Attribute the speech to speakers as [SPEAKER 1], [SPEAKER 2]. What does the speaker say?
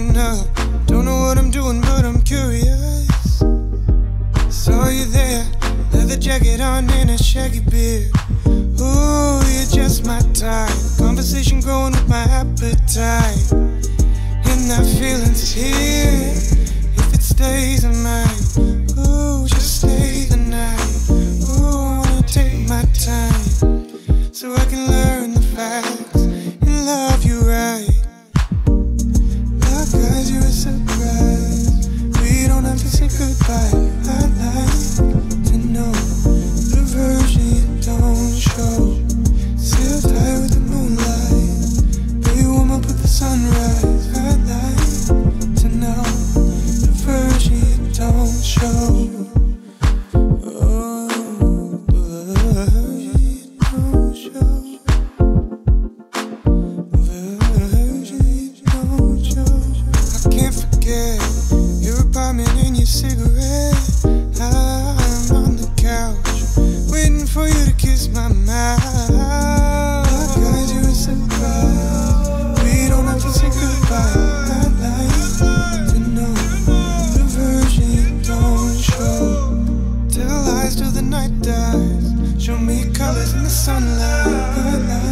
[SPEAKER 1] love. Don't know what I'm doing, but I'm curious. Saw you there, leather jacket on and a shaggy beard. Ooh, you're just my type. Conversation growing with my appetite. And that feeling's here. If it stays, I might. Ooh, just stay the night. Ooh, I wanna take my time so I can learn the facts cigarette. I'm on the couch, waiting for you to kiss my mouth. I. We don't have to say goodbye. To know the version don't show. Tell lies till the night dies. Show me colors in the sunlight.